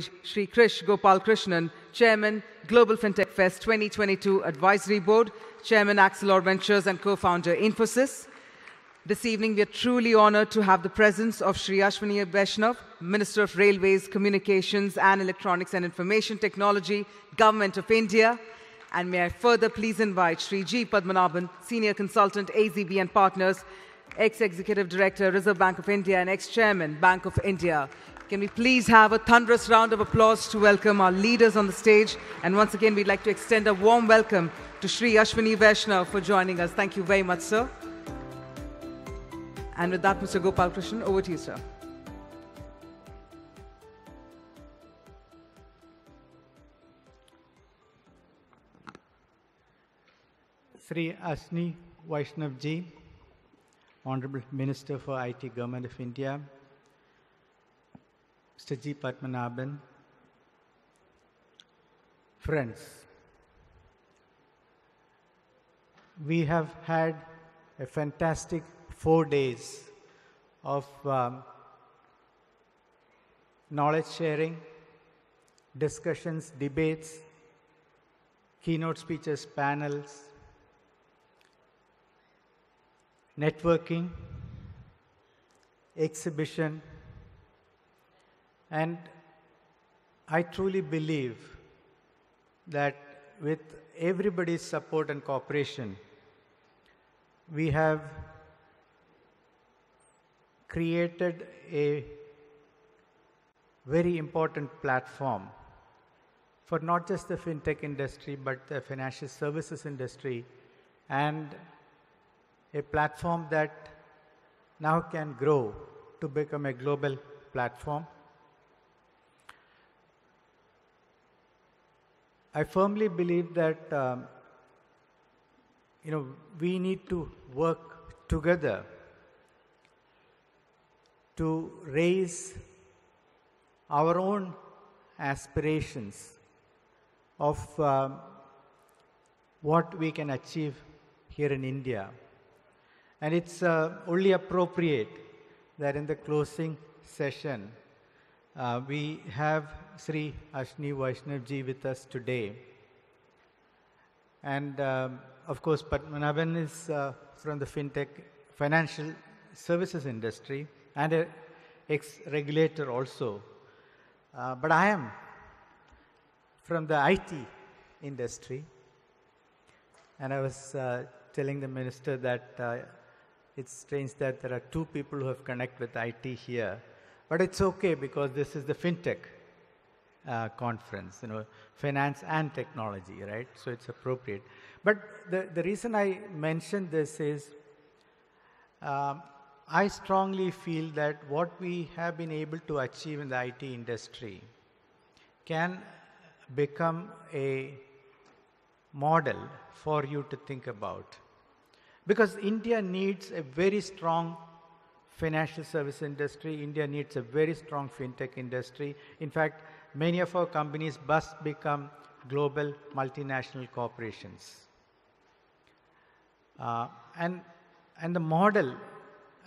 Shri Krish Gopalakrishnan, Chairman, Global FinTech Fest 2022 Advisory Board, Chairman, Axilor Ventures and co-founder Infosys. This evening, we are truly honored to have the presence of Shri Ashwini Vaishnaw, Minister of Railways, Communications and Electronics and Information Technology, Government of India. And may I further please invite Shri G. Padmanabhan, Senior Consultant, AZB and Partners, ex-Executive Director, Reserve Bank of India and ex-Chairman, Bank of India. Can we please have a thunderous round of applause to welcome our leaders on the stage? And once again, we'd like to extend a warm welcome to Sri Ashwini Vaishnaw for joining us. Thank you very much, sir. And with that, Mr. Gopalakrishnan, over to you, sir. Sri Ashni Vaishnaw ji, Honorable Minister for IT Government of India, Mr. G. Friends, we have had a fantastic four days of um, knowledge sharing, discussions, debates, keynote speeches, panels, networking, exhibition, and I truly believe that with everybody's support and cooperation, we have created a very important platform for not just the fintech industry, but the financial services industry, and a platform that now can grow to become a global platform. I firmly believe that um, you know we need to work together to raise our own aspirations of um, what we can achieve here in India. And it's uh, only appropriate that in the closing session, uh, we have Sri Ashni Vaishnawji with us today. And um, of course, Padmanabhan is uh, from the fintech financial services industry and an ex-regulator also. Uh, but I am from the IT industry. And I was uh, telling the minister that uh, it's strange that there are two people who have connected with IT here. But it's okay because this is the fintech uh, conference, you know, finance and technology, right? So it's appropriate. But the, the reason I mentioned this is um, I strongly feel that what we have been able to achieve in the IT industry can become a model for you to think about. Because India needs a very strong financial service industry, India needs a very strong fintech industry. In fact, many of our companies must become global multinational corporations. Uh, and, and the model,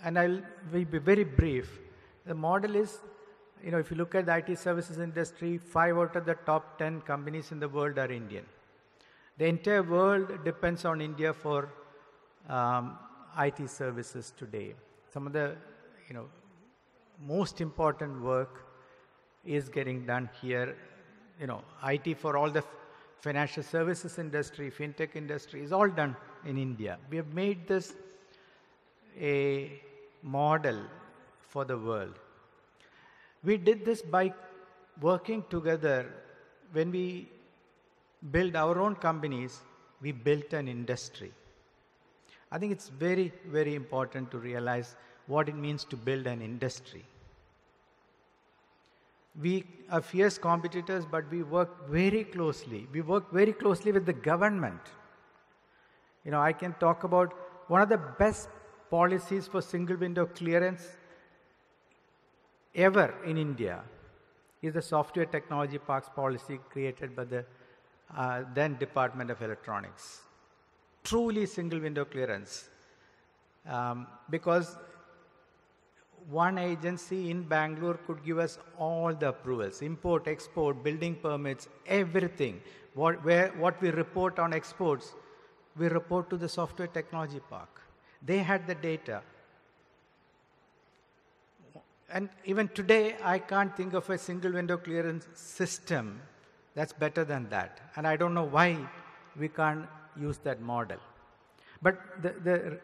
and I'll be very brief, the model is, you know, if you look at the IT services industry, five out of the top 10 companies in the world are Indian. The entire world depends on India for um, IT services today. Some of the, you know, most important work is getting done here. You know, IT for all the financial services industry, fintech industry is all done in India. We have made this a model for the world. We did this by working together. When we build our own companies, we built an industry. I think it's very, very important to realize what it means to build an industry. We are fierce competitors, but we work very closely. We work very closely with the government. You know, I can talk about one of the best policies for single window clearance ever in India is the software technology parks policy created by the uh, then Department of Electronics truly single window clearance. Um, because one agency in Bangalore could give us all the approvals import, export, building permits, everything. What, where, what we report on exports, we report to the software technology park. They had the data. And even today, I can't think of a single window clearance system that's better than that. And I don't know why we can't use that model. But the, the,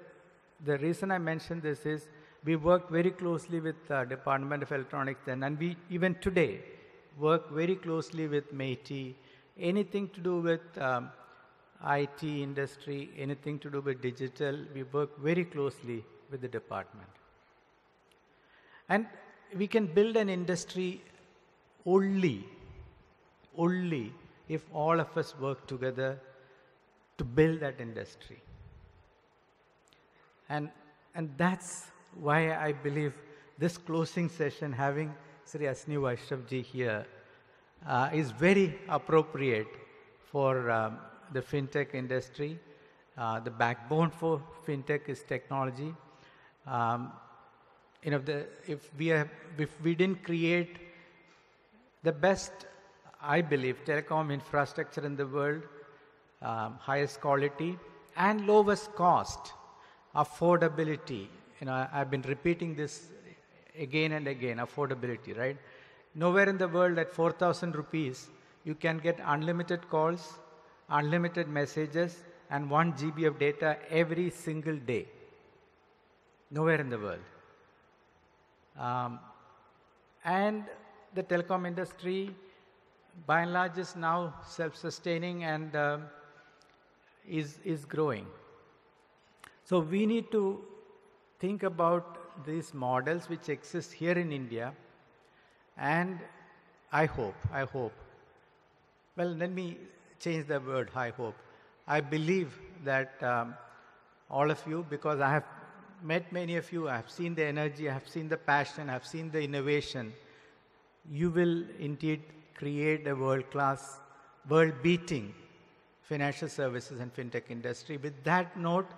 the reason I mention this is we worked very closely with uh, Department of Electronics then, and we even today work very closely with MeitY. Anything to do with um, IT industry, anything to do with digital, we work very closely with the department. And we can build an industry only, only if all of us work together to build that industry. And, and that's why I believe this closing session, having Sri Asni Vaishnawji here, uh, is very appropriate for um, the fintech industry. Uh, the backbone for fintech is technology. Um, you know, the, if we have, if we didn't create the best, I believe, telecom infrastructure in the world, um, highest quality and lowest cost, affordability. You know, I've been repeating this again and again, affordability, right? Nowhere in the world at 4,000 rupees, you can get unlimited calls, unlimited messages, and 1 GB of data every single day. Nowhere in the world. Um, and the telecom industry, by and large, is now self-sustaining and uh, is, is growing. So we need to think about these models which exist here in India and I hope, I hope, well, let me change the word I hope. I believe that um, all of you, because I have met many of you, I have seen the energy, I have seen the passion, I have seen the innovation, you will indeed create a world-class, world-beating financial services and fintech industry. With that note,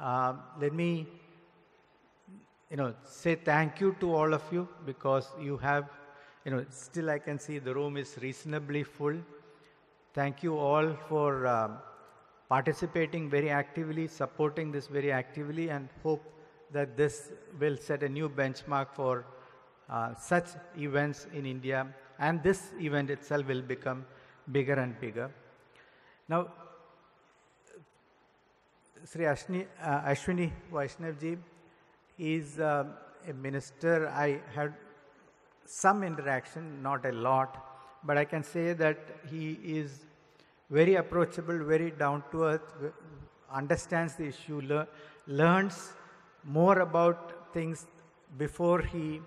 uh, let me you know, say thank you to all of you because you have, you know, still I can see the room is reasonably full. Thank you all for um, participating very actively, supporting this very actively, and hope that this will set a new benchmark for uh, such events in India. And this event itself will become bigger and bigger. Now, Sri Ashni, uh, Ashwini Vaishnawji is uh, a minister. I had some interaction, not a lot, but I can say that he is very approachable, very down to earth, understands the issue, le learns more about things before he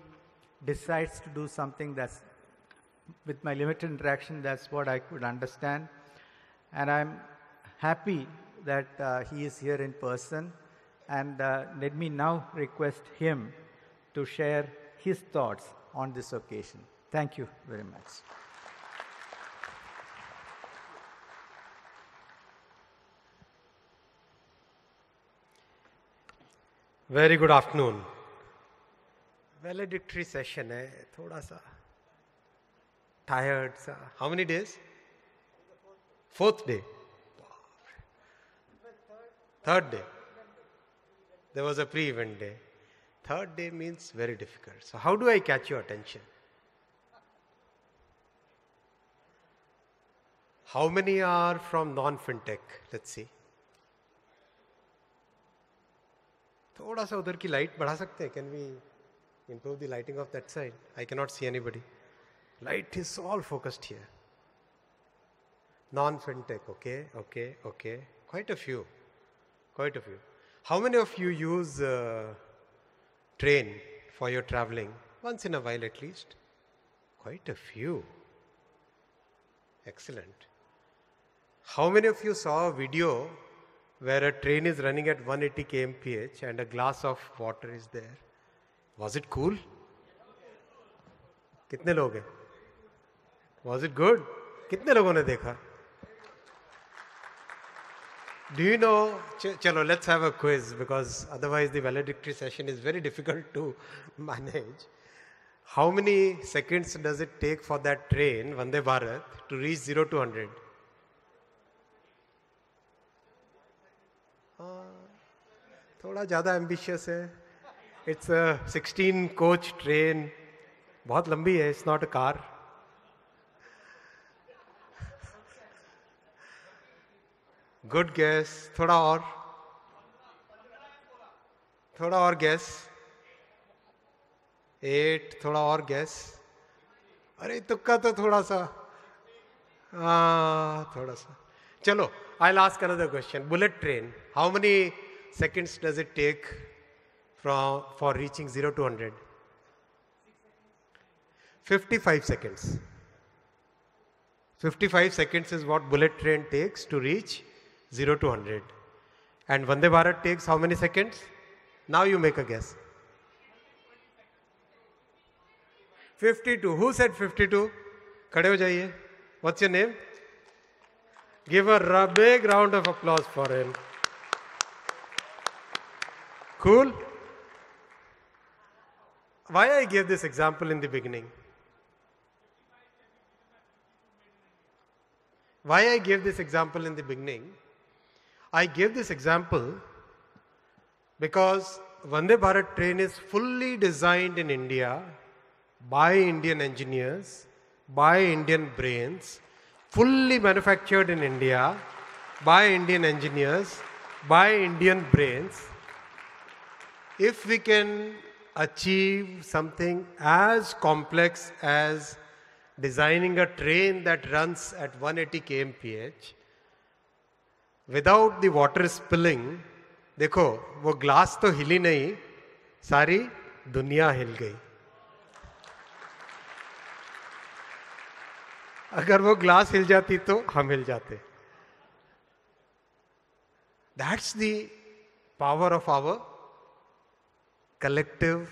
decides to do something that's with my limited interaction that's what i could understand and i'm happy that uh, he is here in person and uh, let me now request him to share his thoughts on this occasion thank you very much very good afternoon वैलेडिक्टरी session है थोड़ा सा tired सा how many days fourth day third day there was a pre-event day third day means very difficult so how do i catch your attention how many are from non-fintech let's see थोड़ा सा उधर की light बढ़ा सकते हैं can we improve the lighting of that side i cannot see anybody light is all focused here non fintech okay okay okay quite a few quite a few how many of you use uh, train for your traveling once in a while at least quite a few excellent how many of you saw a video where a train is running at 180 kmph and a glass of water is there. Was it cool? कितने लोग हैं was it good कितने लोगों ने देखा Do you know, ch- chalo, let's have a quiz because otherwise the valedictory session is very difficult to manage. How many seconds does it take for that train, Vande Bharat, to reach 0 to 100? थोड़ा ज़्यादा ambitious है it's a 16 coach train बहुत लंबी है it's not a car good guess थोड़ा और थोड़ा और गैस एट थोड़ा और गैस अरे तुक्का तो थोड़ा सा हाँ थोड़ा सा चलो I last another question bullet train how many seconds does it take from, for reaching 0 to 100? 55 seconds. 55 seconds is what bullet train takes to reach 0 to 100. And Vande Bharat takes how many seconds? Now you make a guess. 52. Who said 52? खड़े हो जाइए. What's your name? Give a big round of applause for him. Cool? Why I gave this example in the beginning? Why I gave this example in the beginning? I gave this example because Vande Bharat train is fully designed in India by Indian engineers, by Indian brains, fully manufactured in India by Indian engineers, by Indian brains. If we can achieve something as complex as designing a train that runs at 180 kmph without the water spilling देखो, वो glass तो हिली नहीं, सारी दुनिया हिल गई। अगर वो ग्लास हिल जाती तो हम हिल जाते। That's the power of our collective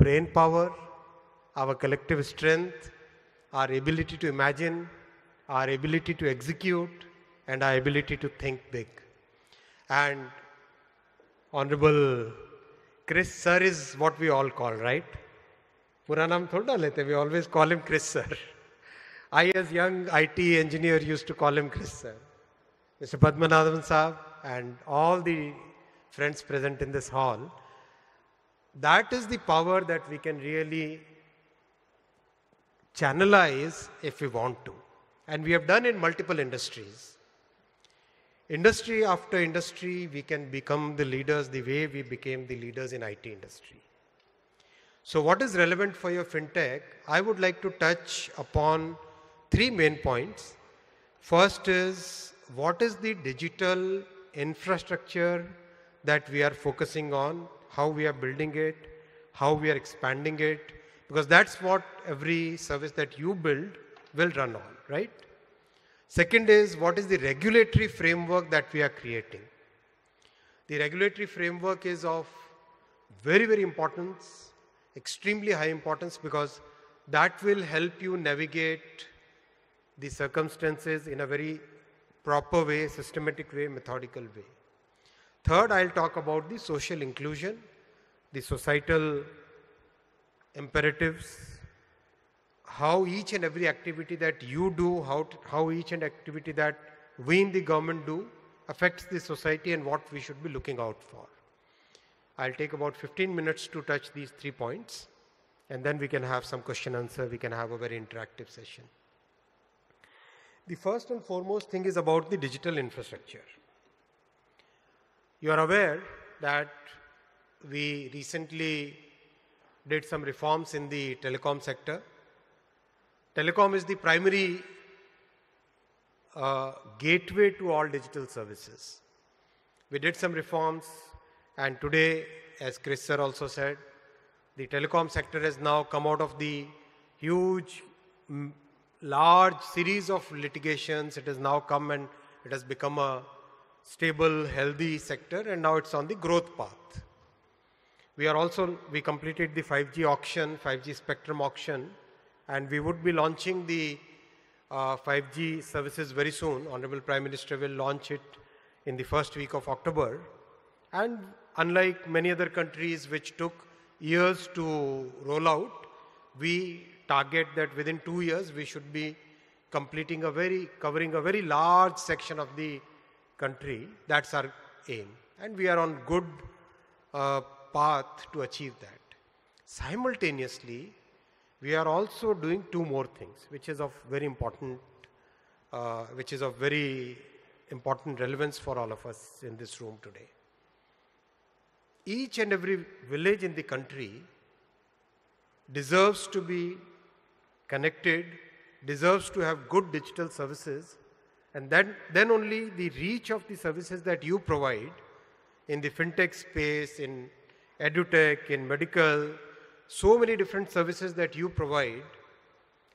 brain power our collective strength our ability to imagine our ability to execute and our ability to think big. And Honorable Kris sir is what we all call, right? पूरा नाम lete. We always call him Kris Sir. I as young IT engineer used to call him Kris Sir. Mr. Mr Padmanabhan and all the friends present in this hall, that is the power that we can really channelize if we want to. And we have done in multiple industries. Industry after industry, we can become the leaders the way we became the leaders in IT industry. So what is relevant for your fintech? I would like to touch upon three main points. First is what is the digital infrastructure that we are focusing on how we are building it, how we are expanding it, because that's what every service that you build will run on, right? Second is what is the regulatory framework that we are creating? The regulatory framework is of very, very importance, extremely high importance because that will help you navigate the circumstances in a very proper way, systematic way, methodical way. Third, I'll talk about the social inclusion, the societal imperatives, how each and every activity that you do, how, how each and activity that we in the government do affects the society and what we should be looking out for. I'll take about 15 minutes to touch these three points and then we can have some question answer, we can have a very interactive session. The first and foremost thing is about the digital infrastructure. You are aware that we recently did some reforms in the telecom sector. Telecom is the primary uh, gateway to all digital services. We did some reforms, and today, as Kris sir also said, the telecom sector has now come out of the huge, large series of litigations. It has now come and it has become a stable, healthy sector, and now it's on the growth path. We are also, we completed the 5G auction, 5G spectrum auction, and we would be launching the uh, 5G services very soon. Honorable Prime Minister will launch it in the first week of October. And unlike many other countries which took years to roll out, we target that within two years we should be completing a very, covering a very large section of the country. That's our aim. And we are on good uh, path to achieve that. Simultaneously, we are also doing two more things, which is of very important, uh, which is of very important relevance for all of us in this room today. Each and every village in the country deserves to be connected, deserves to have good digital services, and then, then only the reach of the services that you provide in the fintech space, in edutech, in medical, so many different services that you provide,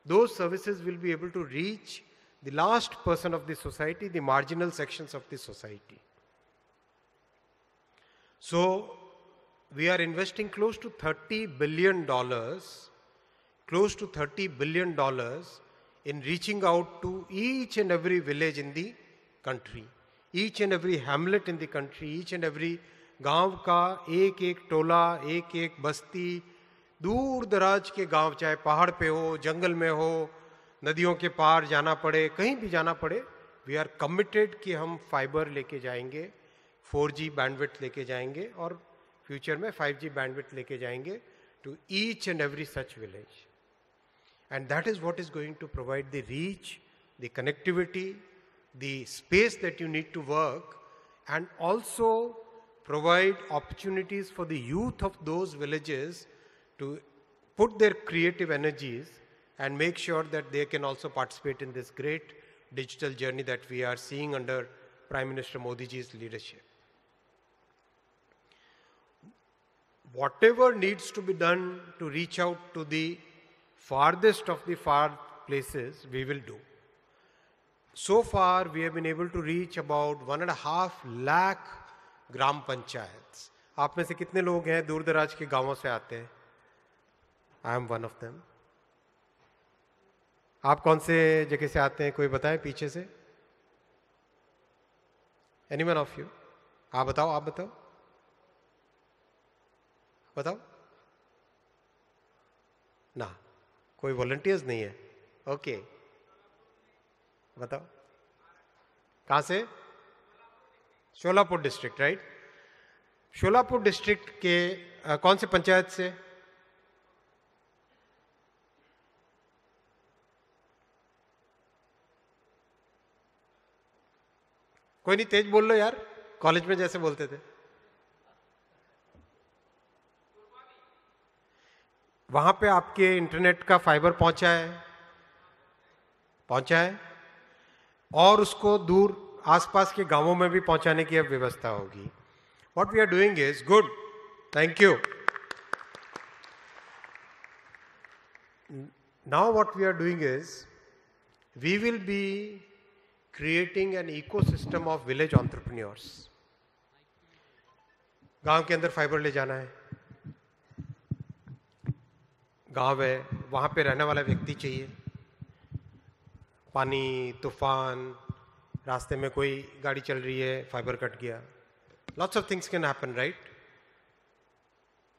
those services will be able to reach the last person of the society, the marginal sections of the society. So, we are investing close to 30 billion dollars, close to 30 billion dollars in reaching out to each and every village in the country, each and every hamlet in the country, each and every गांव का एक एक टोला एक एक बस्ती दूर दराज के गाँव, चाहे पहाड़ पे हो, जंगल में हो, नदियों के पार जाना पड़े, कहीं भी जाना पड़े वी आर कमिटेड कि हम फाइबर लेके जाएँगे 4G बैंडविथ लेके जाएँगे और फ्यूचर में 5G बैंडविथ लेके जाएँगे to each and every such village and that is what is going to provide the reach the connectivity the space that you need to work and also provide opportunities for the youth of those villages to put their creative energies and make sure that they can also participate in this great digital journey that we are seeing under Prime Minister Modi ji's leadership. Whatever needs to be done to reach out to the farthest of the far places, we will do. So far, we have been able to reach about one and a half lakh gram panchayat आप में से कितने लोग हैं दूर दराज के गाँवों से आते हैं I am one of them आप कौन से जगह से आते हैं? कोई बताएँ पीछे से? एनी वन ऑफ़ यू आप बताओ आप बताओ। बताओ। ना कोई वॉलंटियर्स नहीं है। ओके बताओ। कहाँ से? Sholapur district right Sholapur district के आ, कौन से पंचायत से? कोई नहीं, तेज बोल लो यार। कॉलेज में जैसे बोलते थे। वहाँ पे आपके इंटरनेट का फाइबर पहुँचा है। पहुँचा है। और उसको दूर, आसपास के गाँवों में भी पहुँचाने की अब व्यवस्था होगी। What we are doing is good thank you now what we are doing is we will be creating an ecosystem of village entrepreneurs गाँव के अंदर फाइबर ले जाना है। गाँव है, वहाँ पे रहने वाला व्यक्ति चाहिए। पानी, तूफ़ान, रास्ते में कोई गाड़ी चल रही है फाइबर कट गया। Lots of things can happen right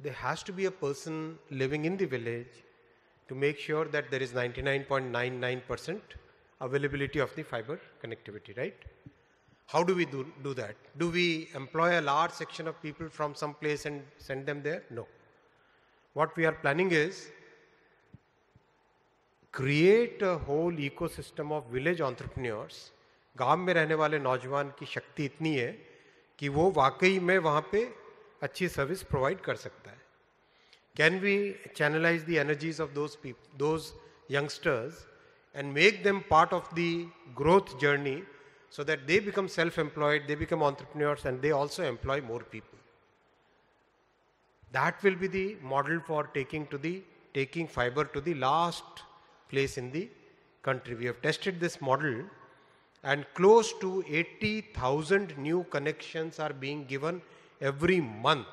there has to be a person living in the village to make sure that there is 99.99% availability of the fiber connectivity, right? How do we do, do that? Do we employ a large section of people from some place and send them there? No. What we are planning is create a whole ecosystem of village entrepreneurs गाँव में रहने वाले नौजवान की शक्ति इतनी है कि वो वाकई में वहाँ पे अच्छी सर्विस प्रोवाइड कर सकता है can we channelise the energies of those those youngsters and make them part of the growth journey so that they become self employed, they become entrepreneurs, and they also employ more people. That will be the model for taking to the taking fiber to the last place in the country. We have tested this model and close to 80,000 new connections are being given every month.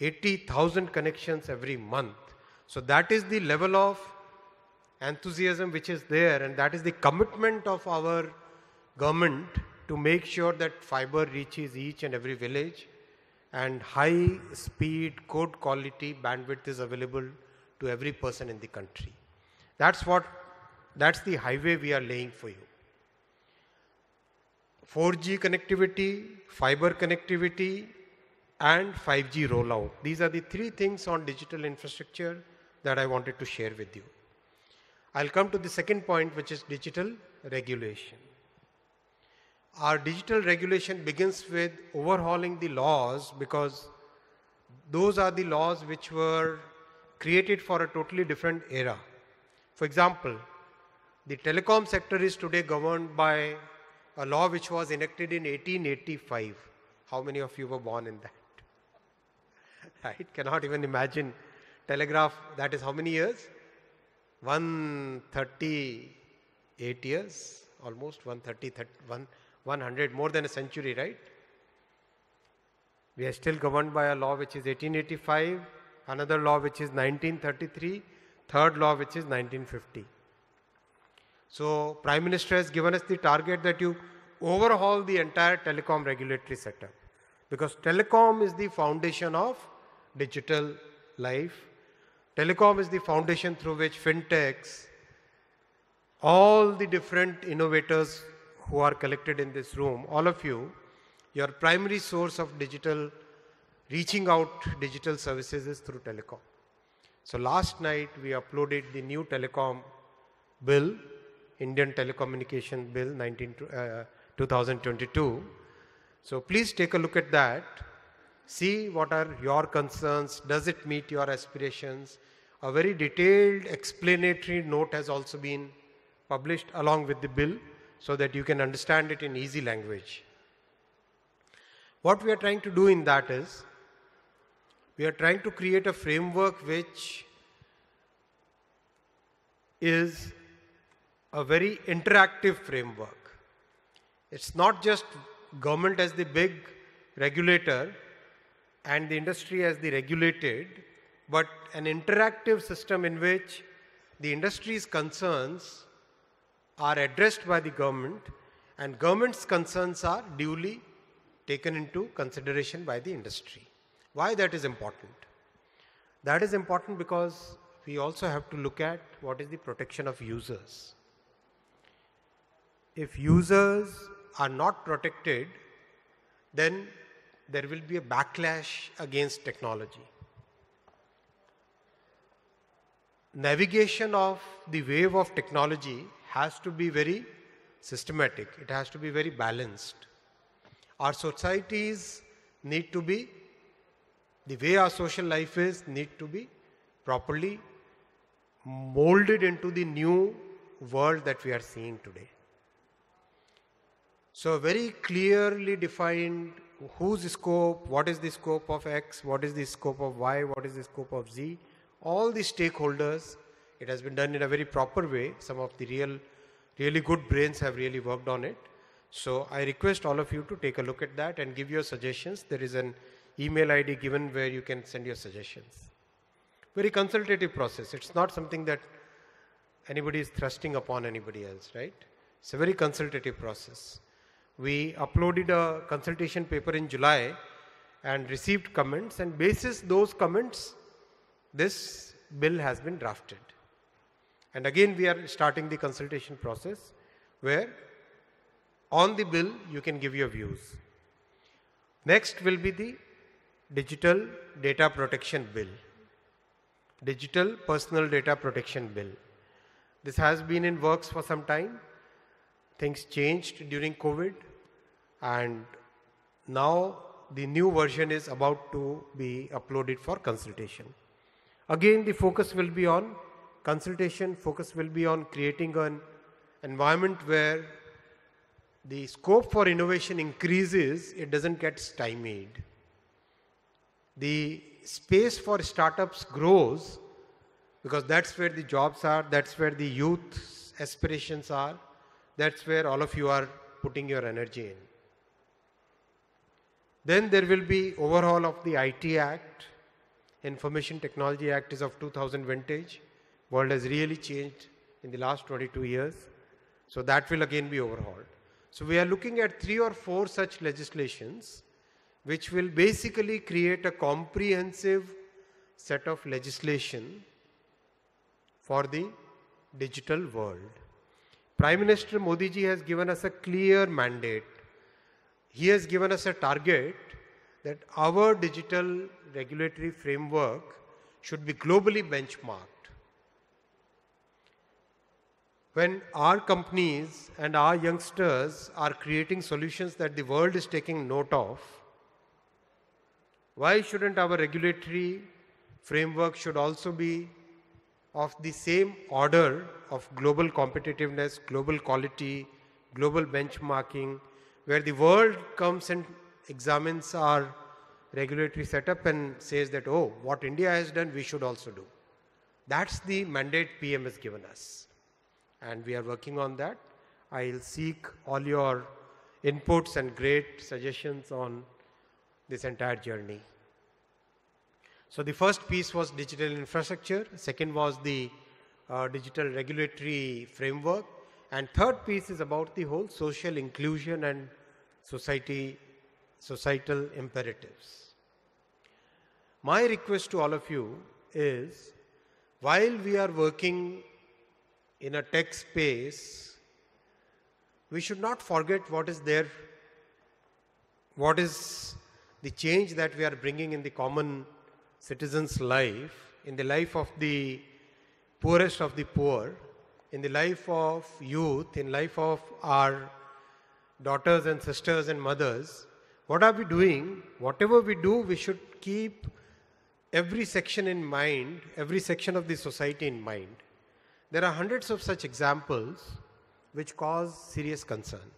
80,000 connections every month. So that is the level of enthusiasm which is there and that is the commitment of our government to make sure that fiber reaches each and every village and high speed, good quality bandwidth is available to every person in the country. That's what, that's the highway we are laying for you. 4G connectivity, fiber connectivity, and 5G rollout. These are the three things on digital infrastructure that I wanted to share with you. I'll come to the second point, which is digital regulation. Our digital regulation begins with overhauling the laws because those are the laws which were created for a totally different era. For example, the telecom sector is today governed by a law which was enacted in 1885. How many of you were born in that? right? Cannot even imagine telegraph, that is how many years? 138 years, almost 130, 30, 100, more than a century, right? We are still governed by a law which is 1885, another law which is 1933, third law which is 1950. So Prime Minister has given us the target that you overhaul the entire telecom regulatory setup because telecom is the foundation of digital life. Telecom is the foundation through which fintechs, all the different innovators who are collected in this room, all of you, your primary source of digital, reaching out digital services is through telecom. So last night we uploaded the new telecom bill, Indian Telecommunication Bill 19, uh, 2022. So please take a look at that. See what are your concerns. Does it meet your aspirations? A very detailed explanatory note has also been published along with the bill so that you can understand it in easy language. What we are trying to do in that is, we are trying to create a framework which is a very interactive framework. It's not just government as the big regulator and the industry as the regulated, but an interactive system in which the industry's concerns are addressed by the government and government's concerns are duly taken into consideration by the industry. Why that is important? That is important because we also have to look at what is the protection of users. If users are not protected, then there will be a backlash against technology. Navigation of the wave of technology has to be very systematic, it has to be very balanced. Our societies need to be, the way our social life is, need to be properly molded into the new world that we are seeing today. So a very clearly defined whose scope, what is the scope of X, what is the scope of Y, what is the scope of Z, all the stakeholders, it has been done in a very proper way. Some of the real, really good brains have really worked on it. So I request all of you to take a look at that and give your suggestions. There is an email ID given where you can send your suggestions. Very consultative process. It's not something that anybody is thrusting upon anybody else, right? It's a very consultative process. We uploaded a consultation paper in July and received comments and basis those comments, this bill has been drafted. And again we are starting the consultation process where on the bill you can give your views. Next will be the Digital Data Protection Bill. Digital Personal Data Protection Bill. This has been in works for some time things changed during COVID and now the new version is about to be uploaded for consultation. Again, the focus will be on consultation, focus will be on creating an environment where the scope for innovation increases, it doesn't get stymied. The space for startups grows because that's where the jobs are, that's where the youth's aspirations are, that's where all of you are putting your energy in. Then there will be overhaul of the IT Act. Information Technology Act is of 2000 vintage. World has really changed in the last 22 years. So that will again be overhauled. So we are looking at three or four such legislations which will basically create a comprehensive set of legislation for the digital world. Prime Minister Modi ji has given us a clear mandate. He has given us a target that our digital regulatory framework should be globally benchmarked. When our companies and our youngsters are creating solutions that the world is taking note of, why shouldn't our regulatory framework should also be of the same order of global competitiveness, global quality, global benchmarking, where the world comes and examines our regulatory setup and says that, oh, what India has done, we should also do. That's the mandate PM has given us. And we are working on that. I'll seek all your inputs and great suggestions on this entire journey. So the first piece was digital infrastructure, second was the uh, digital regulatory framework, and third piece is about the whole social inclusion and society, societal imperatives. My request to all of you is, while we are working in a tech space, we should not forget what is there, what is the change that we are bringing in the common citizen's life, in the life of the poorest of the poor, in the life of youth, in life of our daughters and sisters and mothers, what are we doing? Whatever we do, we should keep every section in mind, every section of the society in mind. There are hundreds of such examples which cause serious concern.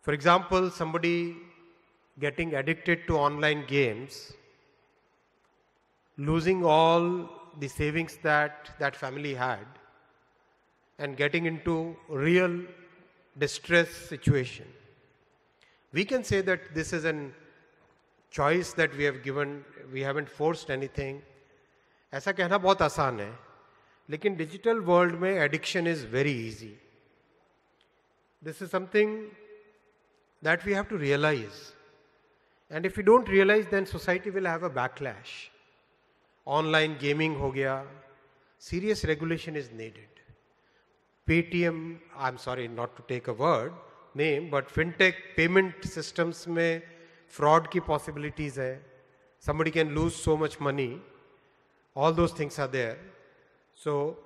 For example, somebody getting addicted to online games losing all the savings that that family had and getting into real distress situation we can say that this is a choice that we have given we haven't forced anything ऐसा कहना बहुत आसान है लेकिन digital world में addiction is very easy this is something that we have to realise and if you don't realise then society will have a backlash online gaming हो गया serious regulation is नेडेड Paytm I am sorry not to take a word name but fintech payment systems में fraud की possibilities है somebody can lose so much money all those things are there so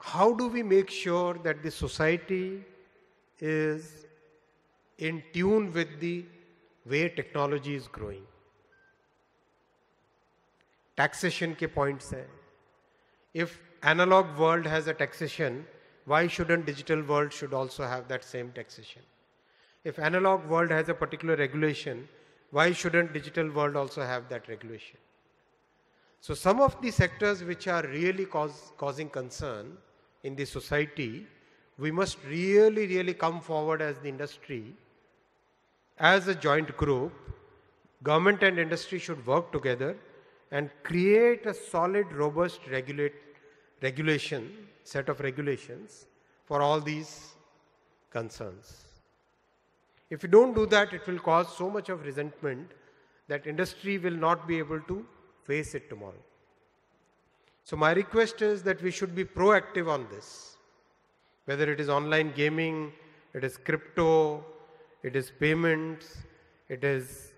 how do we make sure that the society is in tune with the way technology is growing Taxation ke points hai. If analog world has a taxation, why shouldn't digital world should also have that same taxation? If analog world has a particular regulation, why shouldn't digital world also have that regulation? So some of the sectors which are really cause, causing concern in the society, we must really, really come forward as the industry, as a joint group. Government and industry should work together and create a solid, robust regulate, regulation, set of regulations for all these concerns. If you don't do that, it will cause so much of resentment that industry will not be able to face it tomorrow. So my request is that we should be proactive on this. Whether it is online gaming, it is crypto, it is payments, it is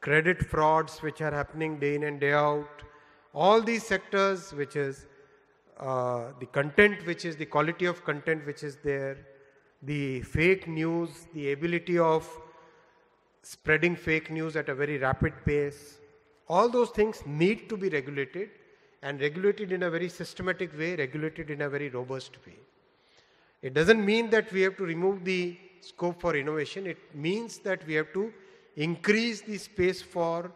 credit frauds which are happening day in and day out, all these sectors which is uh, the content which is the quality of content which is there, the fake news, the ability of spreading fake news at a very rapid pace, all those things need to be regulated and regulated in a very systematic way, regulated in a very robust way. It doesn't mean that we have to remove the scope for innovation, it means that we have to increase the space for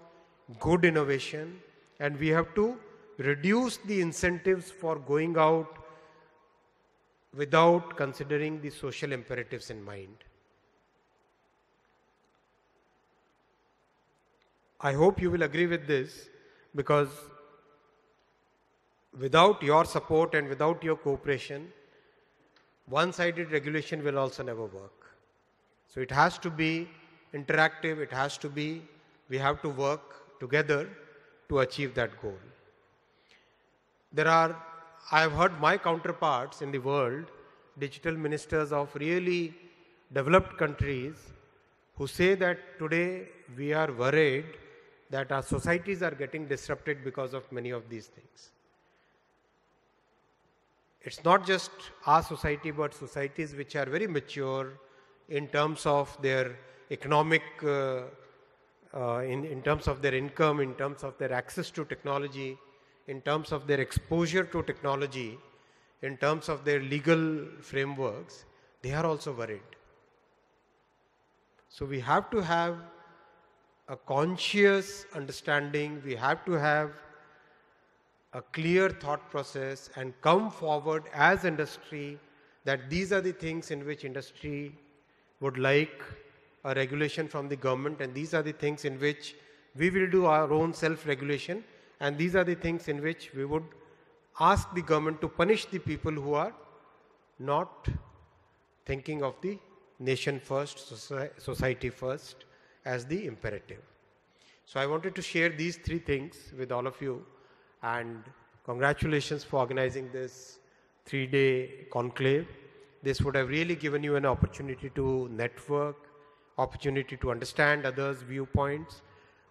good innovation and we have to reduce the incentives for going out without considering the social imperatives in mind. I hope you will agree with this because without your support and without your cooperation, one-sided regulation will also never work. So it has to be interactive, it has to be, we have to work together to achieve that goal. There are, I have heard my counterparts in the world, digital ministers of really developed countries, who say that today we are worried that our societies are getting disrupted because of many of these things. It's not just our society, but societies which are very mature in terms of their economic, uh, uh, in, in terms of their income, in terms of their access to technology, in terms of their exposure to technology, in terms of their legal frameworks, they are also worried. So we have to have a conscious understanding, we have to have a clear thought process and come forward as industry that these are the things in which industry would like a regulation from the government and these are the things in which we will do our own self-regulation and these are the things in which we would ask the government to punish the people who are not thinking of the nation first, society first as the imperative. So I wanted to share these three things with all of you and congratulations for organizing this three-day conclave. This would have really given you an opportunity to network, opportunity to understand others' viewpoints,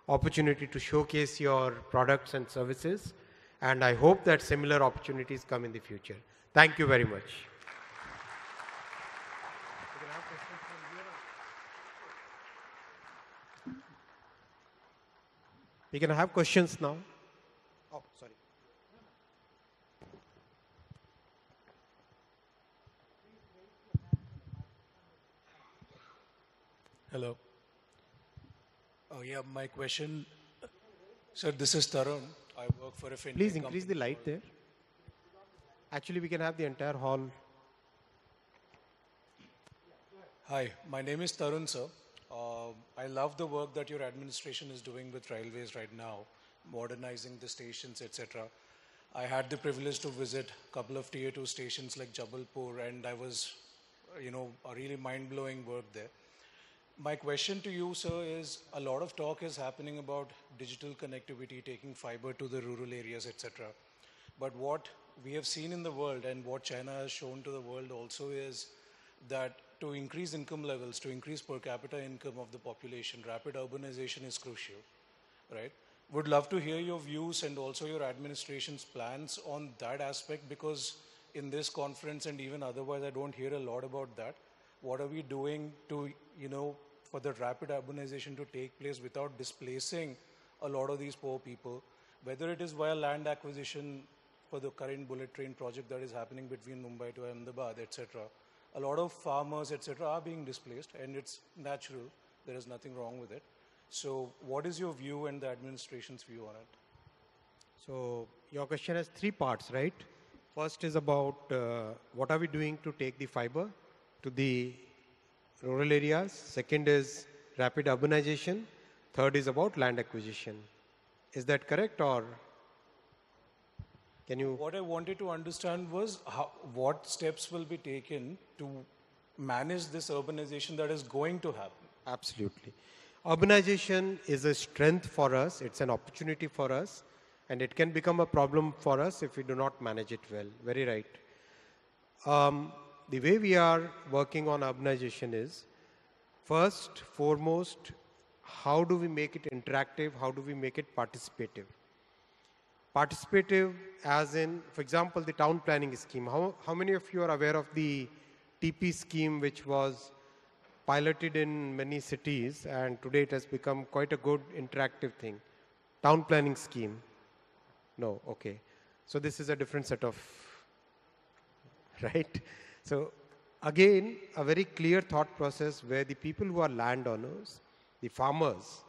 opportunity to showcase your products and services, and I hope that similar opportunities come in the future. Thank you very much. We can have questions now. Oh, sorry. Hello. Oh yeah, my question, sir. This is Tarun. I work for a fintech. Please increase the light there. Actually, we can have the entire hall. Hi, my name is Tarun, sir. Uh, I love the work that your administration is doing with railways right now, modernizing the stations, etc. I had the privilege to visit a couple of tier two stations like Jabalpur, and I was, you know, a really mind-blowing work there. My question to you, sir, is a lot of talk is happening about digital connectivity, taking fiber to the rural areas, etc. But what we have seen in the world and what China has shown to the world also is that to increase income levels, to increase per capita income of the population, rapid urbanization is crucial, right? Would love to hear your views and also your administration's plans on that aspect because in this conference and even otherwise, I don't hear a lot about that. What are we doing to, you know, for the rapid urbanization to take place without displacing a lot of these poor people, whether it is via land acquisition for the current bullet train project that is happening between Mumbai to Ahmedabad, etc a lot of farmers, etc., are being displaced, and it's natural. There is nothing wrong with it. So, what is your view and the administration's view on it? So, your question has three parts, right? First is about uh, what are we doing to take the fiber to the rural areas. Second is rapid urbanization. Third is about land acquisition. Is that correct or? Can you? What I wanted to understand was how, what steps will be taken to manage this urbanization that is going to happen. Absolutely. Urbanization is a strength for us, it's an opportunity for us, and it can become a problem for us if we do not manage it well. Very right. Um, the way we are working on urbanization is first, foremost, how do we make it interactive? How do we make it participative? participative as in, for example, the town planning scheme. How, how many of you are aware of the TP scheme which was piloted in many cities and today it has become quite a good interactive thing? Town planning scheme. No, okay. So this is a different set of, right? So again, a very clear thought process where the people who are landowners, the farmers,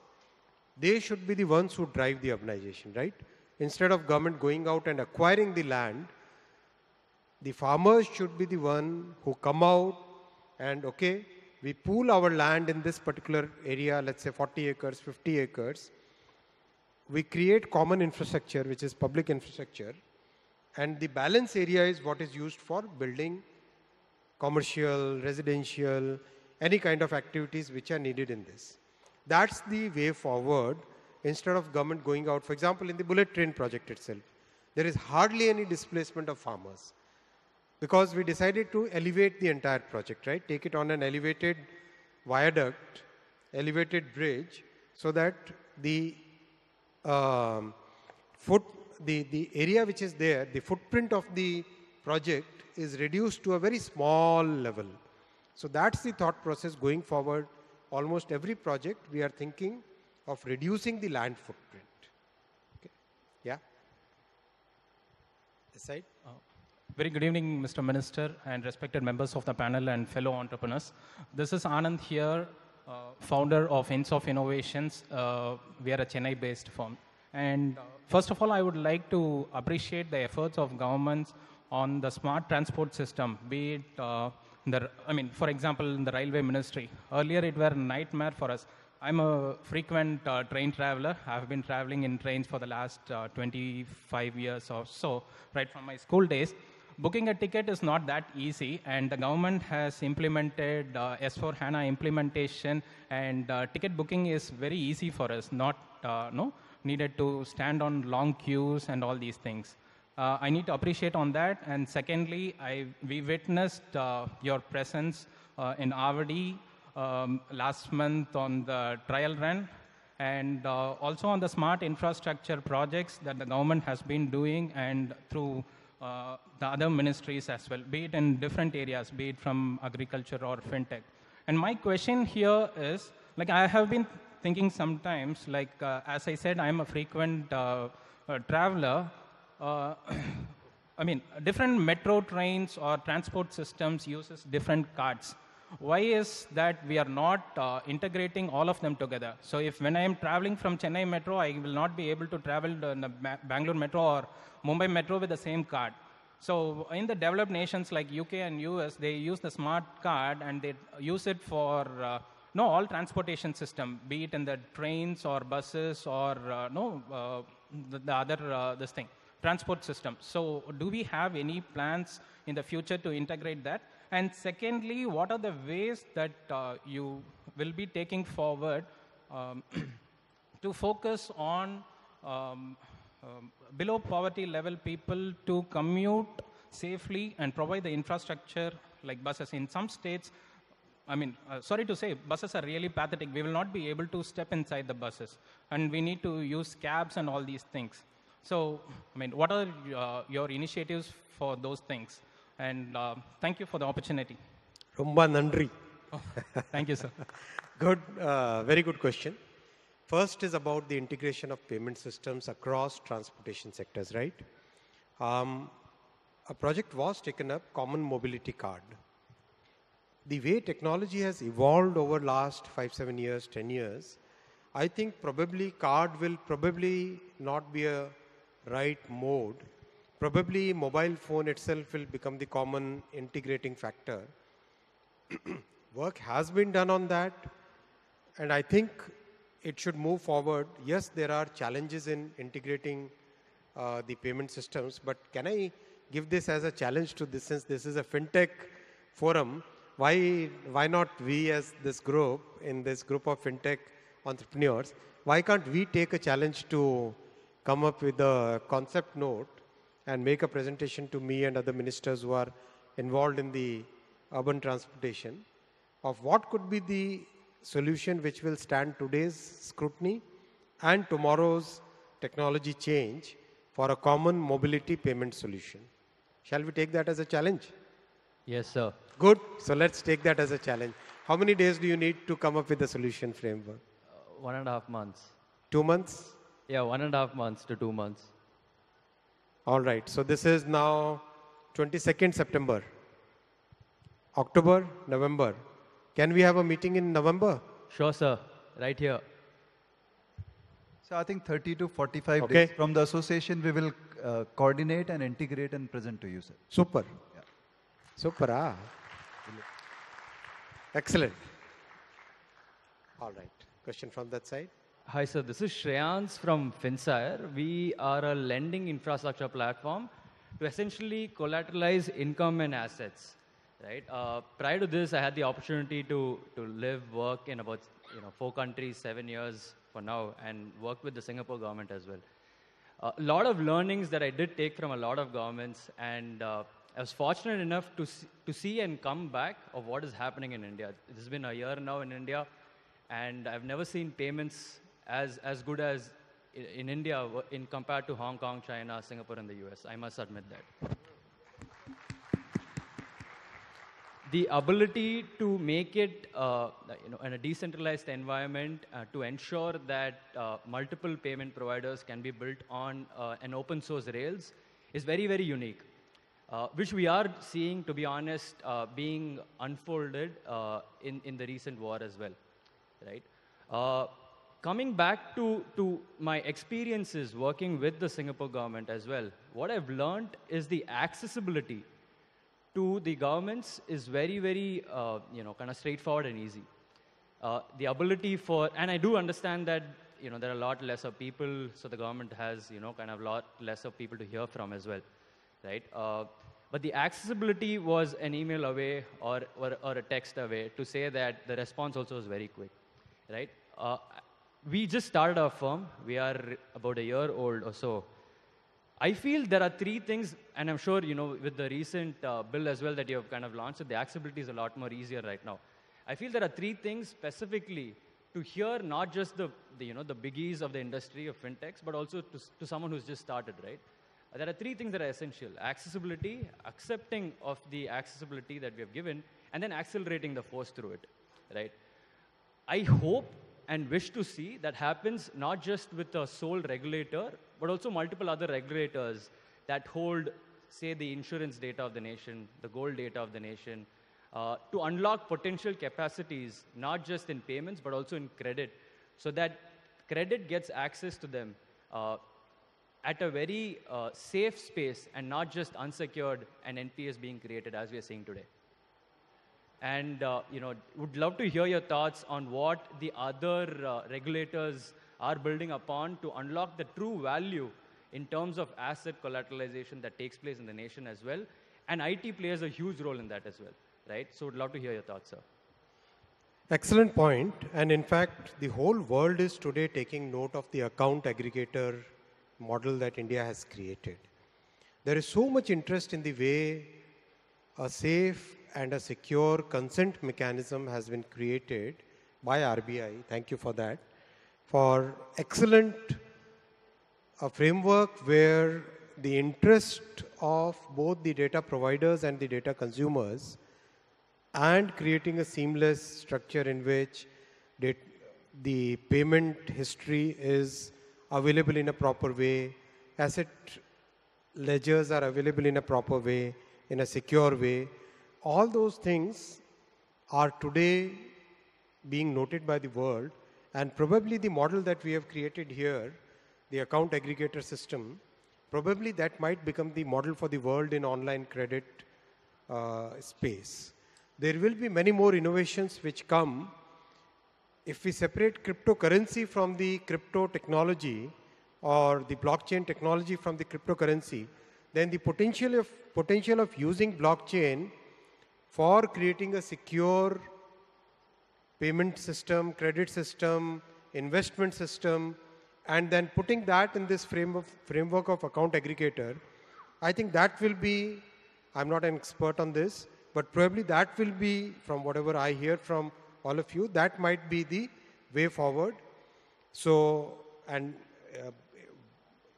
they should be the ones who drive the urbanization, right? instead of government going out and acquiring the land, the farmers should be the one who come out and, okay, we pool our land in this particular area, let's say 40 acres, 50 acres. We create common infrastructure, which is public infrastructure, and the balance area is what is used for building commercial, residential, any kind of activities which are needed in this. That's the way forward instead of government going out. For example, in the bullet train project itself, there is hardly any displacement of farmers because we decided to elevate the entire project, right? Take it on an elevated viaduct, elevated bridge, so that the um, foot, the, the area which is there, the footprint of the project is reduced to a very small level. So that's the thought process going forward. Almost every project we are thinking of reducing the land footprint. Okay. Yeah. Side. Very good evening, Mr. Minister and respected members of the panel and fellow entrepreneurs. This is Anand here, uh, founder of Insof Innovations. Uh, we are a Chennai-based firm. And uh, first of all, I would like to appreciate the efforts of governments on the smart transport system, be it uh, the, I mean, for example, in the railway ministry. Earlier, it were a nightmare for us. I'm a frequent uh, train traveler. I've been traveling in trains for the last uh, 25 years or so, right from my school days. Booking a ticket is not that easy, and the government has implemented uh, S4 HANA implementation, and uh, ticket booking is very easy for us, not uh, no needed to stand on long queues and all these things. Uh, I need to appreciate on that. And secondly, I, we witnessed uh, your presence uh, in Avadi um, last month on the trial run and uh, also on the smart infrastructure projects that the government has been doing and through uh, the other ministries as well, be it in different areas, be it from agriculture or fintech. And my question here is, like I have been thinking sometimes, like uh, as I said, I'm a frequent traveler. Uh, I mean, different metro trains or transport systems uses different cards. Why is that we are not uh, integrating all of them together? So if when I am traveling from Chennai Metro, I will not be able to travel the Ba- Bangalore Metro or Mumbai Metro with the same card. So in the developed nations like UK and US, they use the smart card and they use it for uh, no all transportation system, be it in the trains or buses or uh, no uh, the, the other uh, this thing transport system. So do we have any plans in the future to integrate that? And secondly, what are the ways that uh, you will be taking forward um, to focus on um, um, below poverty level people to commute safely and provide the infrastructure like buses. In some states, I mean, uh, sorry to say, buses are really pathetic. We will not be able to step inside the buses, and we need to use cabs and all these things. So, I mean, what are uh, your initiatives for those things? And uh, thank you for the opportunity. Rumba Nandri. Thank you, sir. Good, uh, very good question. First is about the integration of payment systems across transportation sectors, right? Um, a project was taken up, Common Mobility Card. The way technology has evolved over last five, seven years, ten years, I think probably card will probably not be a right mode. Probably mobile phone itself will become the common integrating factor work has been done on that and i think it should move forward yes there are challenges in integrating uh, the payment systems but can i give this as a challenge to this since this is a fintech forum why why not we as this group in this group of fintech entrepreneurs why can't we take a challenge to come up with a concept note and make a presentation to me and other ministers who are involved in the urban transportation of what could be the solution which will stand today's scrutiny and tomorrow's technology change for a common mobility payment solution. Shall we take that as a challenge? Yes, sir. Good. So let's take that as a challenge. How many days do you need to come up with a solution framework? Uh, one and a half months. Two months? Yeah, one and a half months to two months. All right. So this is now 22nd September. October, November. Can we have a meeting in November? Sure, sir. Right here. So I think 30 to 45 Okay. days from the association, we will uh, coordinate and integrate and present to you, sir. Super. Super. Ah. Excellent. All right. Question from that side. Hi, sir. This is Shreyans from FinSire. We are a lending infrastructure platform to essentially collateralize income and assets. right? Uh, prior to this, I had the opportunity to, to live, work in about you know, four countries, seven years for now, and work with the Singapore government as well. A lot of learnings that I did take from a lot of governments, and uh, I was fortunate enough to see, to see and come back of what is happening in India. It has been a year now in India, and I've never seen payments as, as good as in, in India in compared to Hong Kong, China, Singapore, and the US. I must admit that. the ability to make it uh, you know, in a decentralized environment uh, to ensure that uh, multiple payment providers can be built on uh, an open source Rails is very, very unique, uh, which we are seeing, to be honest, uh, being unfolded in, in the recent war as well, right? Coming back to, to my experiences working with the Singapore government as well, what I've learned is the accessibility to the governments is very, very, uh, you know, kind of straightforward and easy. Uh, the ability for, and I do understand that, you know, there are a lot lesser people, so the government has, you know, kind of a lot lesser people to hear from as well, right? Uh, but the accessibility was an email away or, or, or, a text away to say that the response also was very quick, right? Uh, we just started our firm. We are about a year old or so. I feel there are three things, and I'm sure, you know, with the recent uh, bill as well that you have kind of launched, the accessibility is a lot more easier right now. I feel there are three things specifically to hear not just the, the you know, the biggies of the industry of fintechs, but also to, to someone who's just started, right? There are three things that are essential. Accessibility, accepting of the accessibility that we have given, and then accelerating the force through it, right? I hope and wish to see that happens not just with a sole regulator, but also multiple other regulators that hold, say, the insurance data of the nation, the gold data of the nation, uh, to unlock potential capacities, not just in payments, but also in credit, so that credit gets access to them uh, at a very uh, safe space and not just unsecured and NPS being created as we are seeing today. And uh, you know, would love to hear your thoughts on what the other uh, regulators are building upon to unlock the true value in terms of asset collateralization that takes place in the nation as well. And IT plays a huge role in that as well, right? So would love to hear your thoughts, sir. Excellent point. And in fact, the whole world is today taking note of the account aggregator model that India has created. There is so much interest in the way a safe and a secure consent mechanism has been created by RBI. Thank you for that for excellent a framework where the interest of both the data providers and the data consumers and creating a seamless structure in which the payment history is available in a proper way, asset ledgers are available in a proper way, in a secure way. All those things are today being noted by the world and probably the model that we have created here, the account aggregator system, probably that might become the model for the world in online credit uh, space. There will be many more innovations which come if we separate cryptocurrency from the crypto technology or the blockchain technology from the cryptocurrency, then the potential of, potential of using blockchain for creating a secure payment system, credit system, investment system, and then putting that in this frame of, framework of account aggregator, I think that will be, I'm not an expert on this, but probably that will be, from whatever I hear from all of you, that might be the way forward. So, and uh,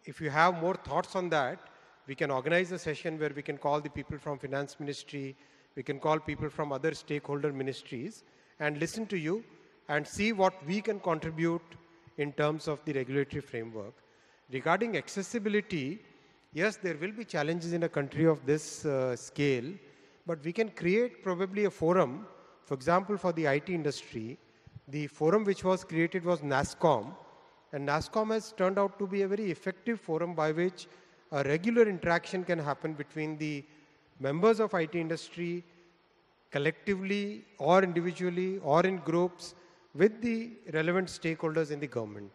if you have more thoughts on that, we can organize a session where we can call the people from finance ministry, we can call people from other stakeholder ministries, and listen to you and see what we can contribute in terms of the regulatory framework. Regarding accessibility, yes, there will be challenges in a country of this uh, scale, but we can create probably a forum. For example, for the IT industry, the forum which was created was NASSCOM, and NASSCOM has turned out to be a very effective forum by which a regular interaction can happen between the members of IT industry collectively or individually or in groups with the relevant stakeholders in the government.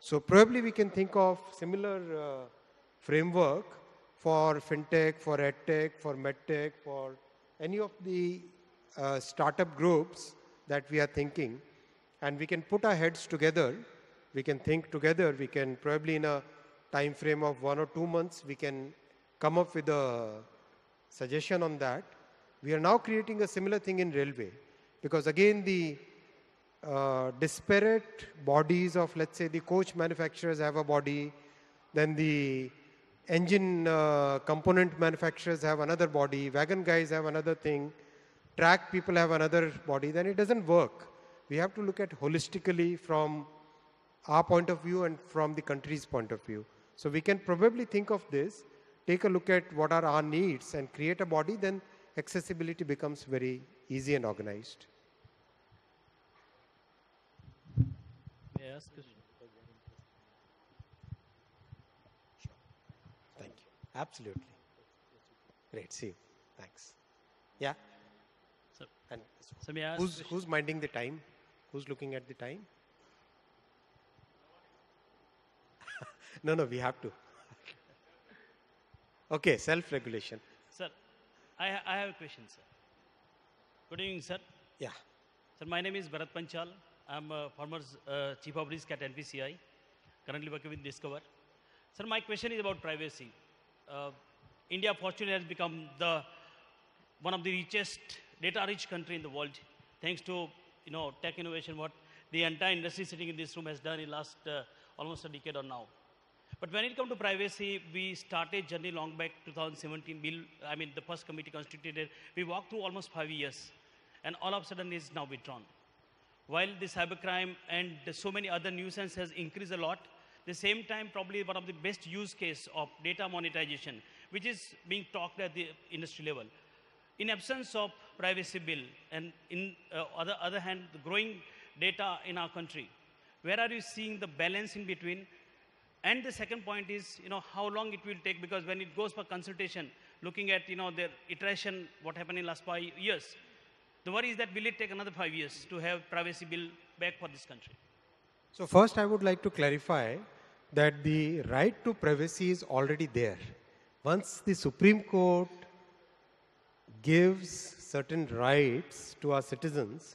So probably we can think of similar uh, framework for fintech, for edtech, for medtech, for any of the uh, startup groups that we are thinking, and we can put our heads together, we can think together, we can probably in a time frame of one or two months, we can come up with a suggestion on that. We are now creating a similar thing in railway because again the uh, disparate bodies of let's say the coach manufacturers have a body, then the engine uh, component manufacturers have another body, wagon guys have another thing, track people have another body, then it doesn't work. We have to look at holistically from our point of view and from the country's point of view. So we can probably think of this, take a look at what are our needs and create a body, then accessibility becomes very easy and organized. May I ask a Thank you. Absolutely. Great. See you. Thanks. Yeah. Sir, And sir, may I ask who's who's minding the time? Who's looking at the time? no, no. We have to. Okay. Self-regulation. Sir, I, ha- I have a question, sir. Good evening, sir. Yeah. Sir, my name is Bharat Panchal. I'm a former uh, chief of risk at NPCI, currently working with Discover. Sir, my question is about privacy. Uh, India, fortunately, has become the one of the richest data-rich country in the world, thanks to you know tech innovation. What the entire industry sitting in this room has done in last uh, almost a decade or now. But when it comes to privacy, we started journey long back 2017. Bill, I mean, the first committee constituted. We walked through almost five years, and all of a sudden is now withdrawn. While the cybercrime and so many other nuisance has increased a lot, the same time probably one of the best use case of data monetization, which is being talked at the industry level. In absence of privacy bill, and in uh, other other hand, the growing data in our country, where are you seeing the balance in between and the second point is, you know, how long it will take because when it goes for consultation, looking at, you know, their iteration, what happened in last five years, the worry is that will it take another five years to have privacy bill back for this country? So first, I would like to clarify that the right to privacy is already there. Once the Supreme Court gives certain rights to our citizens,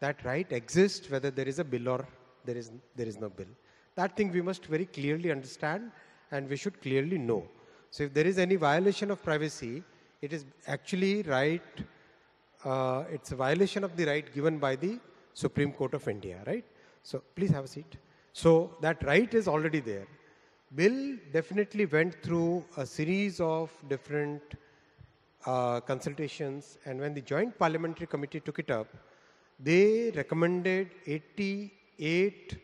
that right exists whether there is a bill or there is, there is no bill. That thing we must very clearly understand and we should clearly know. So if there is any violation of privacy, it is actually right, uh, it's a violation of the right given by the Supreme Court of India, right? So please have a seat. So that right is already there. Bill definitely went through a series of different uh, consultations, and when the Joint Parliamentary Committee took it up, they recommended 88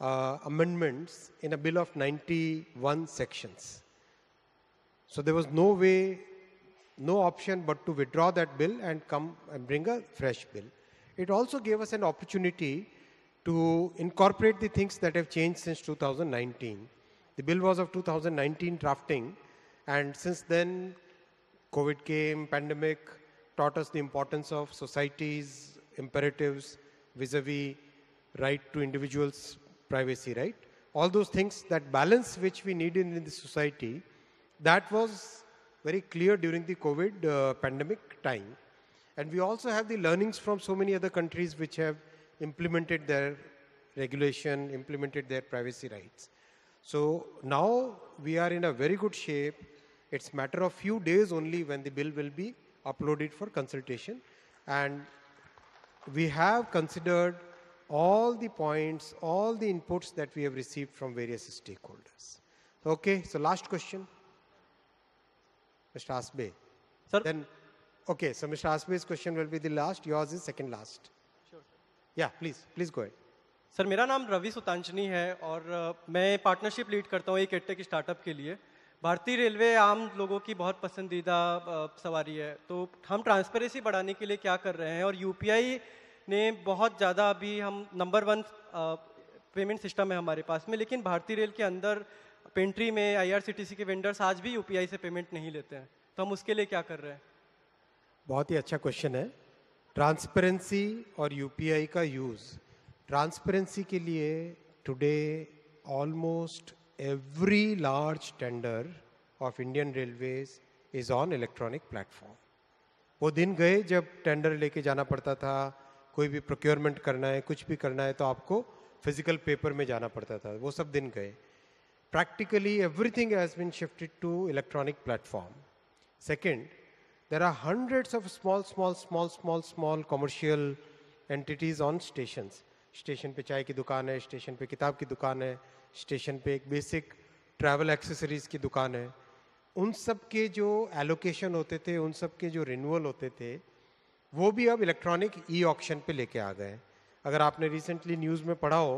uh, amendments in a bill of 91 sections. So there was no way, no option but to withdraw that bill and come and bring a fresh bill. It also gave us an opportunity to incorporate the things that have changed since 2019. The bill was of 2019 drafting, and since then, COVID came, pandemic taught us the importance of society's imperatives vis-a-vis right to individuals' privacy, right? All those things, that balance which we need in, the society, that was very clear during the COVID uh, pandemic time. And we also have the learnings from so many other countries which have implemented their regulation, implemented their privacy rights. So now we are in a very good shape. It's matter of few days only when the bill will be uploaded for consultation. And we have considered all the points, all the inputs that we have received from various stakeholders. Okay, so last question. Mr. Asbe. Sir. Then, okay, so Mr. Asbe's question will be the last, yours is second last. Sure, Yeah, please, please go ahead. Sir मेरा नाम रवि सुतांशनी है और अ, मैं partnership lead करता हूँ एक edtech startup के लिए भारतीय रेलवे आम लोगों की बहुत पसंदीदा अ, सवारी है तो हम ट्रांसपेरेंसी बढ़ाने के लिए क्या कर रहे हैं और यूपीआई ने बहुत ज़्यादा अभी हम नंबर वन पेमेंट सिस्टम है हमारे पास में, लेकिन भारतीय रेल के अंदर पेंट्री में आईआरसीटीसी के वेंडर्स आज भी यूपीआई से पेमेंट नहीं लेते हैं। तो हम उसके लिए क्या कर रहे हैं? बहुत ही अच्छा क्वेश्चन है। ट्रांसपेरेंसी और यूपीआई का यूज़ ट्रांसपेरेंसी के लिए today almost every large tender of Indian railways is on electronic platform वो दिन गए जब टेंडर लेके जाना पड़ता था कोई भी प्रोक्योरमेंट करना है, कुछ भी करना है तो आपको फ़िज़िकल पेपर में जाना पड़ता था। वो सब दिन गए। Practically everything has been shifted to electronic platform second there are hundreds of small small small small small commercial entities on station station पे चाय की दुकान है स्टेशन पे किताब की दुकान है स्टेशन पे एक बेसिक ट्रैवल एक्सेसरीज की दुकान है। उन सब के जो एलोकेशन होते थे, उन सब के जो रिन्यूअल होते थे वो भी अब इलेक्ट्रॉनिक ई ऑक्शन पे लेके आ गए अगर आपने रिसेंटली न्यूज़ में पढ़ा हो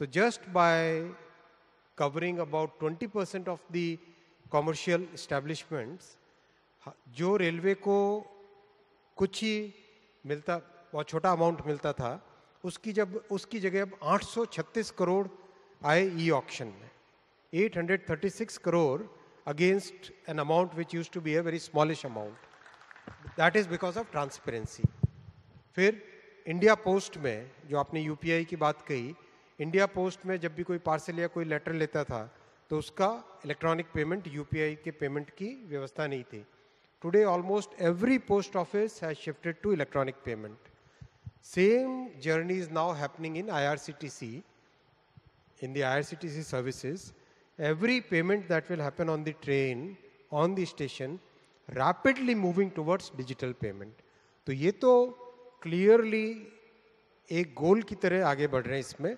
तो just by covering about 20% of the commercial establishments जो रेलवे को कुछ ही मिलता, बहुत छोटा अमाउंट मिलता था, उसकी जब, उसकी जगह अब 836 करोड़ आए ई ऑक्शन में 836 crore against an amount which use to be a very smallish amount that is because of transparency फिर इंडिया पोस्ट में जो आपने यूपीआई की बात कही इंडिया पोस्ट में जब भी कोई पार्सल या कोई लेटर लेता था तो उसका इलेक्ट्रॉनिक पेमेंट यूपीआई के पेमेंट की व्यवस्था नहीं थी। Today almost every post office has shifted to electronic payment same journey is now happening in IRCTC in the IRCTC services, every payment that will happen on the train, on the station, rapidly moving towards digital payment. तो ये तो clearly एक गोल की तरह आगे बढ़ रहे हैं इसमें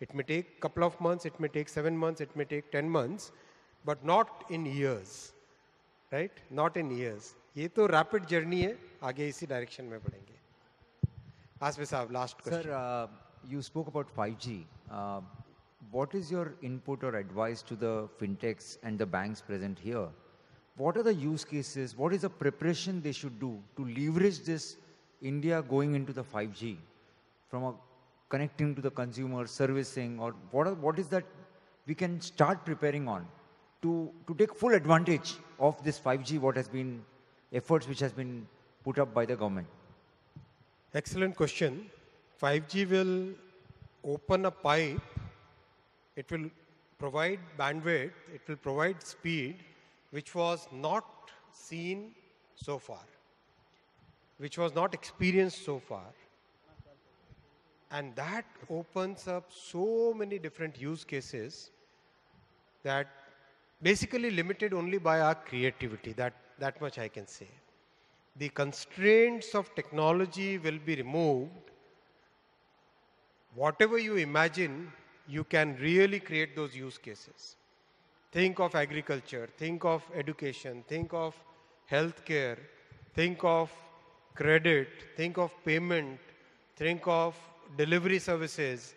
It may take a couple of months, it may take seven months, it may take 10 months, but not in years. Right? Not in years. ये तो रैपिड जर्नी है आगे इसी डायरेक्शन में बढ़ेंगे आसफे साहब last question sir you spoke about 5G. Uh, what is your input or advice to the fintechs and the banks present here? what are the use cases? What is the preparation they should do to leverage this India going into the 5G from a connecting to the consumer, servicing, or what, are, what is that we can start preparing on to, to take full advantage of this 5G, what has been efforts which has been put up by the government? Excellent question. 5G will open a pipe. It will provide bandwidth. It will provide speed, which was not seen so far, which was not experienced so far. And that opens up so many different use cases that basically limited only by our creativity. That, that much I can say. The constraints of technology will be removed. Whatever you imagine, you can really create those use cases. Think of agriculture, think of education, think of healthcare, think of credit, think of payment, think of delivery services,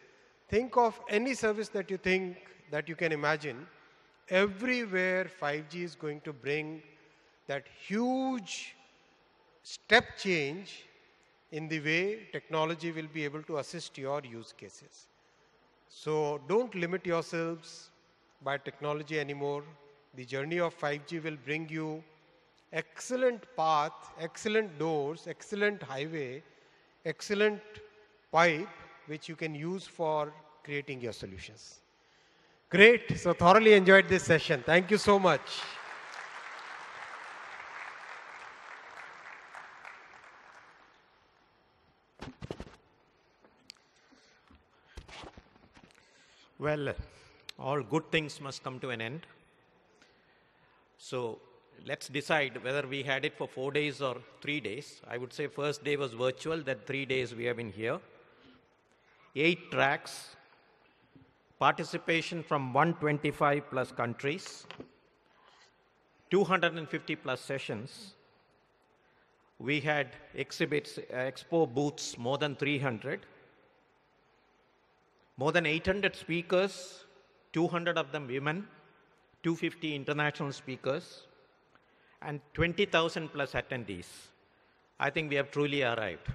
think of any service that you think that you can imagine. Everywhere 5G is going to bring that huge step change in the way technology will be able to assist your use cases. So don't limit yourselves by technology anymore. The journey of 5G will bring you excellent path, excellent doors, excellent highway, excellent pipe which you can use for creating your solutions. Great. So thoroughly enjoyed this session. Thank you so much. Well, all good things must come to an end. So let's decide whether we had it for four days or three days. I would say first day was virtual, that three days we have been here. Eight tracks, participation from 125 plus countries, 250 plus sessions. We had exhibits, uh, expo booths, more than 300. More than 800 speakers, 200 of them women, 250 international speakers, and 20,000 plus attendees. I think we have truly arrived.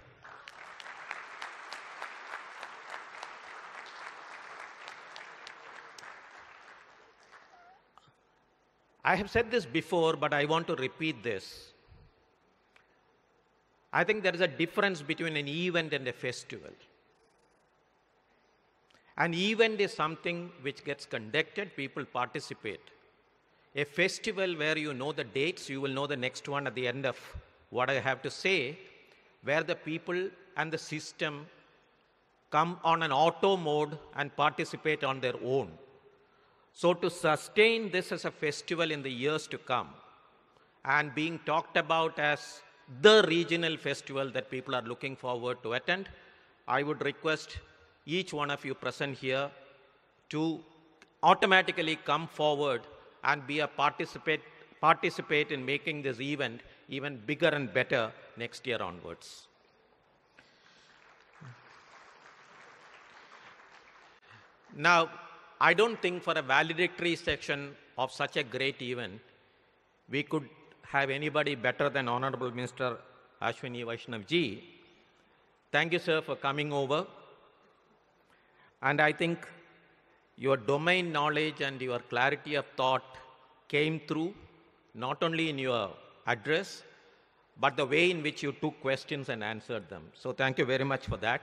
I have said this before, but I want to repeat this. I think there is a difference between an event and a festival. An event is something which gets conducted, people participate. A festival where you know the dates, you will know the next one at the end of what I have to say, where the people and the system come on an auto mode and participate on their own. So, to sustain this as a festival in the years to come and being talked about as the regional festival that people are looking forward to attend, I would request each one of you present here to automatically come forward and be a participate, participate in making this event even bigger and better next year onwards. Now, I don't think for a valedictory section of such a great event, we could have anybody better than Honorable Minister Ashwini Vaishnawji. Thank you, sir, for coming over. And I think your domain knowledge and your clarity of thought came through not only in your address, but the way in which you took questions and answered them. So thank you very much for that.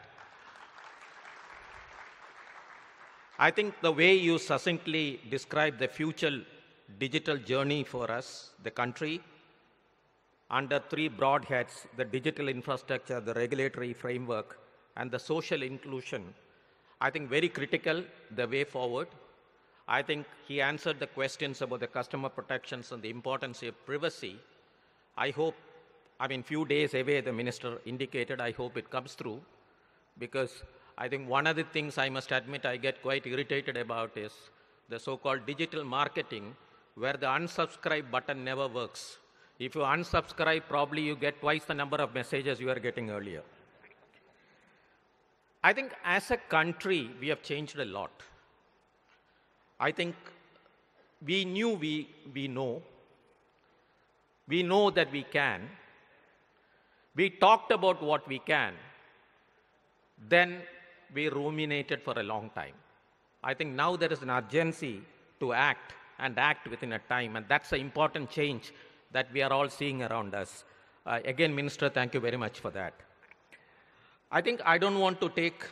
I think the way you succinctly described the future digital journey for us, the country, under three broad heads the digital infrastructure, the regulatory framework, and the social inclusion. I think very critical the way forward. I think he answered the questions about the customer protections and the importance of privacy. I hope, I mean, few days away, the minister indicated, I hope it comes through because I think one of the things I must admit I get quite irritated about is the so-called digital marketing where the unsubscribe button never works. If you unsubscribe, probably you get twice the number of messages you were getting earlier. I think as a country, we have changed a lot. I think we knew we, we know. We know that we can. We talked about what we can. Then we ruminated for a long time. I think now there is an urgency to act and act within a time, and that's an important change that we are all seeing around us. Uh, again, Minister, thank you very much for that. I think I don't want to take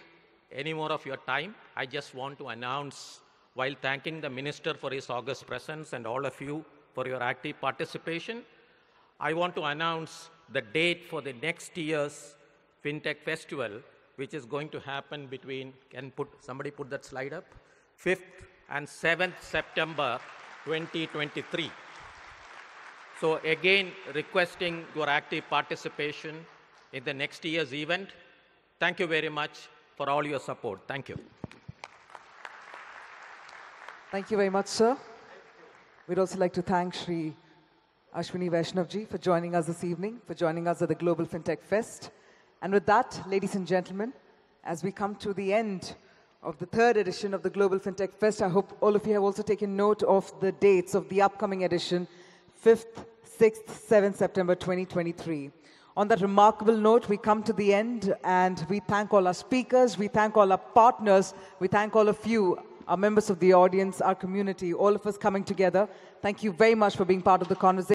any more of your time. I just want to announce, while thanking the Minister for his august presence and all of you for your active participation, I want to announce the date for the next year's FinTech Festival, which is going to happen between, can put, somebody put that slide up, 5th and 7th September 2023. So again, requesting your active participation in the next year's event. Thank you very much for all your support. Thank you. Thank you very much, sir. We'd also like to thank Sri Ashwini Vaishnawji for joining us this evening, for joining us at the Global FinTech Fest. And with that, ladies and gentlemen, as we come to the end of the third edition of the Global FinTech Fest, I hope all of you have also taken note of the dates of the upcoming edition, 5th, 6th, 7th September 2023. On that remarkable note, we come to the end and we thank all our speakers, we thank all our partners, we thank all of you, our members of the audience, our community, all of us coming together. Thank you very much for being part of the conversation.